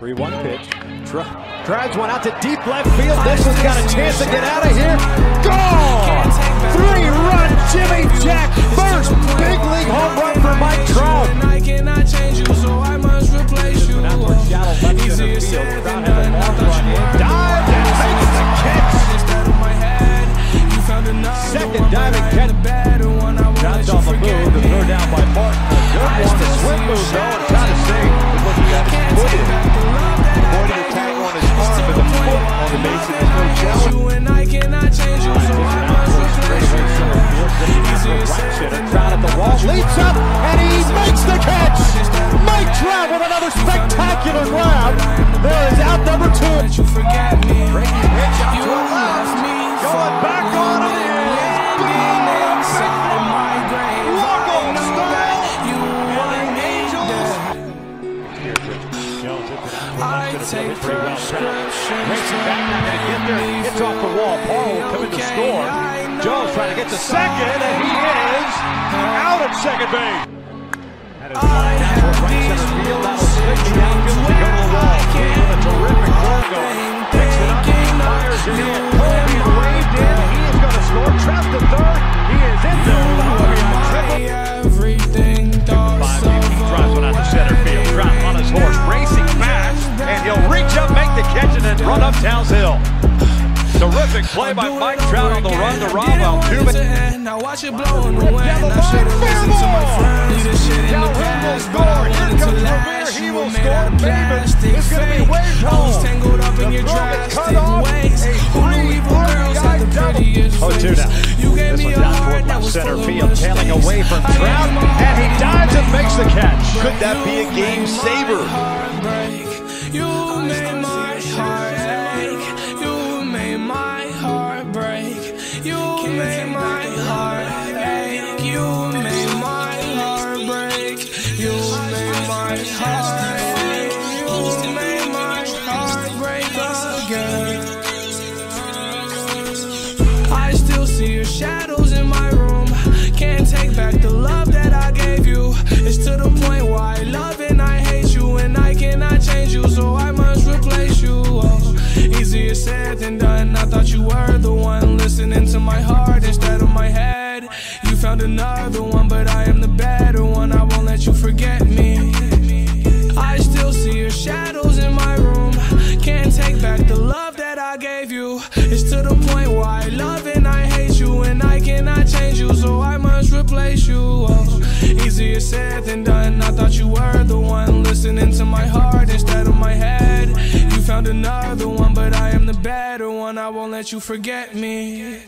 3-1 pitch. drives one out to deep left field. This one's got a chance to get out of here. Two. Let you forget me. Breaking pitch out You to a left me. Going back on it is. Landing inside my grave. Logo I know style. that you want me Angels. I take prescriptions Racing back, not going to get there. Hits off the wall. Paul will come in to score. Jones trying to get to second, and he is out at second base. Terrific throw going. Picks it up, fires it in. Kobe waved in. He is going to score. Trapped to third. He is in there with a hurry on triple. Five deep, he drives one out to center field. Trout on his horse, racing back, and he'll reach up, make the catch, and then run up Tal's Hill. Terrific play by Mike Trout on the run to Rob Altuve. Now watch it blow in the wind. I should up in ways. Who knew evil girls had the prettiest Oh, two. You gave This me one's a out heart toward that left was center field, tailing away from I Trout, and he heart dives and makes the catch. Could that be a game saver? You made my heart ache. You made my heart break. You made my heart ache. You made my heart break. You made my heart It's to the point where I love and I hate you, and I cannot change you, so I must replace you. Oh, easier said than done. I thought you were the one listening to my heart instead of my head. You found another one, but I am the better one. I won't let you forget me.